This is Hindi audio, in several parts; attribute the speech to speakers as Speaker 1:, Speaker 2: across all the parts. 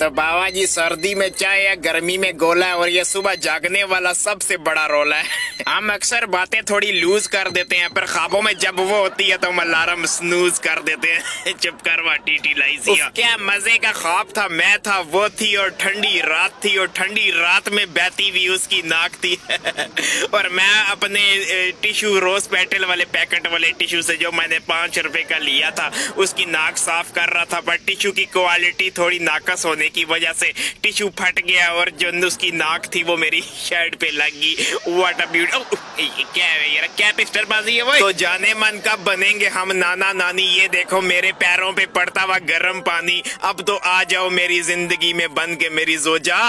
Speaker 1: तो बाबा जी सर्दी में चाय या गर्मी में गोला और ये सुबह जागने वाला सबसे बड़ा रोल है। हम अक्सर बातें थोड़ी लूज कर देते हैं, पर ख्वाबों में जब वो होती है तो हम अलार्म स्नूज कर देते हैं। चुप कर टीटी लाइसिया क्या मज़े का ख्वाब था, मैं था, वो थी और ठंडी रात थी और ठंडी रात में बहती हुई उसकी नाक थी। और मैं अपने टिश्यू रोज पेटल वाले पैकेट वाले टिश्यू से जो मैंने पाँच रुपए का लिया था, उसकी नाक साफ़ कर रहा था, पर टिश्यू की क्वालिटी थोड़ी नाकस होने की वजह से टिश्यू फट गया और जो उसकी नाक थी वो मेरी शर्ट पे लग। गई वाट ब्यूटी क्या है यार? क्या पिस्टर बाजी है वो तो जाने मन कब बनेंगे हम नाना नानी? ये देखो मेरे पैरों पे पड़ता हुआ गर्म पानी। अब तो आ जाओ मेरी ज़िंदगी में बन के मेरी जोजा।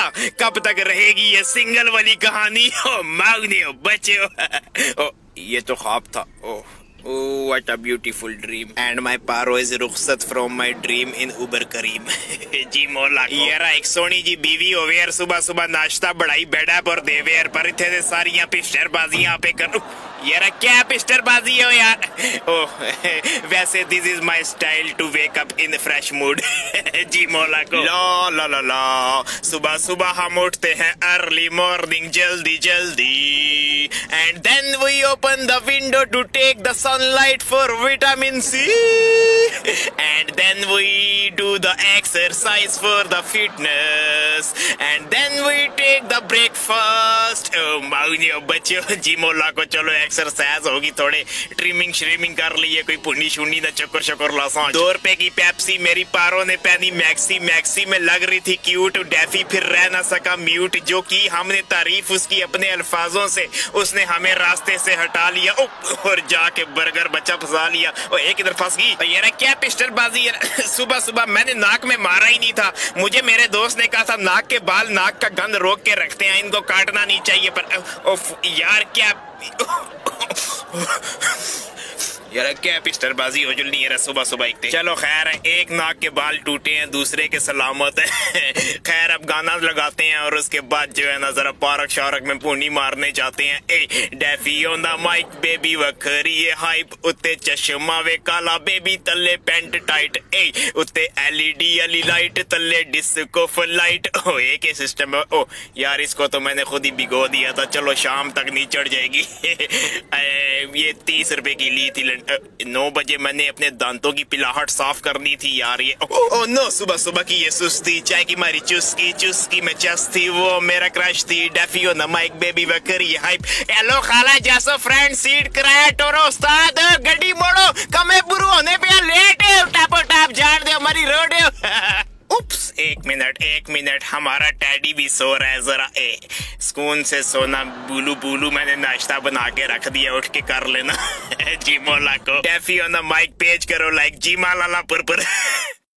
Speaker 1: कब तक रहेगी ये सिंगल वाली कहानी? ओ मांगने हो बचे हो। ओ, ये तो ख्वाब था। ओह Oh, what a beautiful dream. And my paro is rukhsat from my dream in Uber Kareem. जी मोला यार एक सोनी जी बीवी हो यार सुबह सुबह नाश्ता बढ़ाई बेड़ा पर देवे यार पर इतने सारियाँ पिस्टर बाजियाँ पे कर यार क्या पिस्टर बाजी हो यार ओह वैसे this is my style to wake up in fresh mood जी मोला को ला ला ला ला सुबह सुबह हम उठते हैं अर्ली मॉर्निंग जल्दी जल्दी and then we open the window to take the sunlight for vitamin C. And then we do the exercise for the fitness. And then we take the breakfast. Oh, जिमोला को चलो एक्सरसाइज होगी थोड़े ट्रिमिंग श्रिमिंग कर लिए कोई पुनी शुनी ना चक्कर शक्कर लासा दो रुपए की पेप्सी मेरी पारो ने पहनी मैक्सी मैक्सी में लग रही थी क्यूट डेफी फिर रह ना सका म्यूट जो की हमने तारीफ़ उसकी अपने अल्फाजों से उसने हमें रास्ते से हटा लिया और जाके बर्गर बच्चा फंसा लिया। और एक इधर फंस गई। यार क्या पिस्टल बाजी सुबह सुबह मैंने नाक में मारा ही नहीं था। मुझे मेरे दोस्त ने कहा था, नाक के बाल नाक का गंद रोक के रखते हैं, इनको काटना नहीं चाहिए। पर यार, क्या यार, क्या पिस्टर बाजी हो जुलनी? है सुबह सुबह एक चलो, खैर, एक नाक के बाल टूटे हैं, दूसरे के सलामत है। खैर, अब गाना लगाते हैं और उसके बाद जो है ना, जरा पार्क शारक में पूनी मारने जाते हैं। ए, Deafy on the mic baby वखरी है हाइप उत्ते चश्मा वे काला बेबी तल्ले पेंट टाइट ए उत्ते एलईडी वाली लाइट तल्ले डिस्को लाइट ओ ही सिस्टम है। ओ, यार, इसको तो मैंने खुद ही भिगो दिया था। चलो, शाम तक नहीं चढ़ जाएगी। ये तीस रुपए की ली थी नौ बजे मैंने अपने दांतों की पिलाहट साफ़ करनी थी यार ये। ओ, ओ नो सुबह सुबह की ये सुस्ती चाय की मारी चुस्की चुस्की में चस थी वो मेरा क्रश थी डेफियो नमा एक बेबी बकरी हाइप हेलो खाला जैसो फ्रेंड सीट कराया टोरो उस्ताद गड्डी मोड़ो कमे बुरु एक मिनट, हमारा टैडी भी सो रहा है जरा। ए स्कून से सोना, बुलू बुलू मैंने नाश्ता बना के रख दिया, उठ के कर लेना। जी मोला को। Deafy on the mic page करो लाइक जी माला पुरपुर। पुर